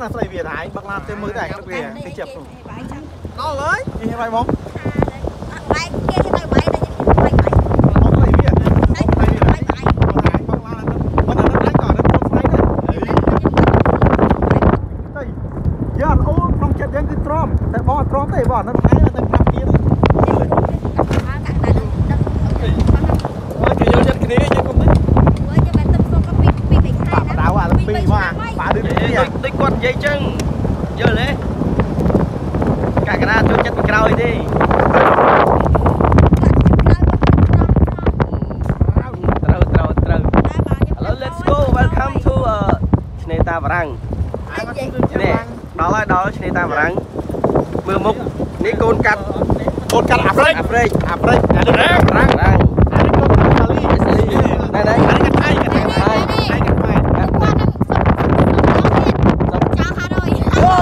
ណាស្រីវាហើយបាក់ឡានទៅមើលដែរទឹកវាគេចាប់នោះបាយចាំដល់ហើយនិយាយហើយមកបាយគេទៅបាយទៅបាយបាយមកស្រីវាស្រីវាបាយបាយបាយបាក់ឡានមិនដល់ដល់ក៏ដល់ស្រីដែរទៅយ៉ាអូក្នុងចិត្តយើងគឺទ្រាំតែបងអត់ទ្រាំទេបងអត់តែតែប្រាប់ទៀត មកគេយកចិត្តគ្នាយើងគុំនេះ បាក់ដៅអាពីមកបាក់ឌឺនេះ ដូចដូចគាត់ និយាយចឹងយល់ទេកាកណាចូលចិត្តពីក្រោយទេត្រូវត្រូវត្រូវឥឡូវ let's go welcome to ឆ្នេរតាបារាំងនេះដល់ហើយដល់ឆ្នេរតាបារាំងមើលមុខនេះកូនកាត់កូនកាត់អាហ្វ្រិកអាហ្វ្រិកអាហ្វ្រិកអានេះបារាំងបារាំង អានេះកូនកាត់កាលី ណែណែ អានេះកាត់ថៃកាត់ថៃថៃកាត់ថៃ អូ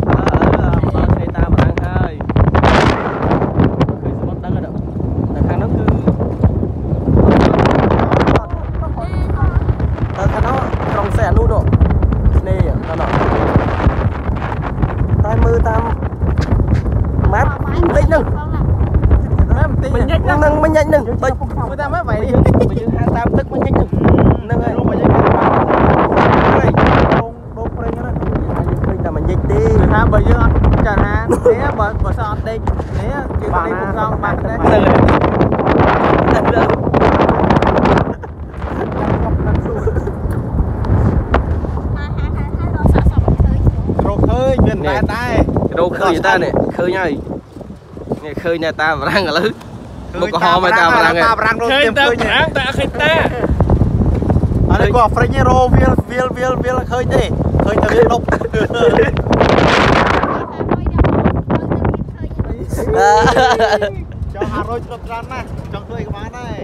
អឺដល់ឆ្នេរតាបារាំងហើយឃើញសមុទ្រដឹងហើយតែខាងនោះគឺ ទៅខាងនោះក្រុងសែននោះនោះឆ្នេរទៅនោះតែមើលតាមម៉ាប់តិចហ្នឹង មែ នតិចមិញញ៉ាច់ហ្នឹងមិញញ៉ាច់ហ្នឹងដូចមើលតាមម៉ែបាយនេះយើងហៅតាមទឹកមិញញ៉ាច់ហ្នឹងហ្នឹងហើយលោកបាយយើងហើយដងដងប្រេងហ្នឹងយើងឃើញតែមិនញ៉ាច់ទេគឺថាបើយើងអត់ចាណានេះបើបើសអត់ដេកនេះយើងដេកពុកឡងបាក់ដែរហ្នឹងហើយហ្នឹងរកឃើញមានតែដែររោឃើញតានេះឃើញហើយនេះឃើញតែតាបារាំងឥឡូវ មុខក្រហមហើយតាបារាំងតាបារាំងរកឃើញទៀមតែឃើញប្រាំងតែអត់ឃើញតាអត់ក៏អាហ្វ្រិកនេះរោវាលវាលវាលវាលឃើញទេឃើញតែវាដប់អឺចង់500ជ្រប់ច្រើនណាស់ចង់ធ្វើអីក៏បានដែរ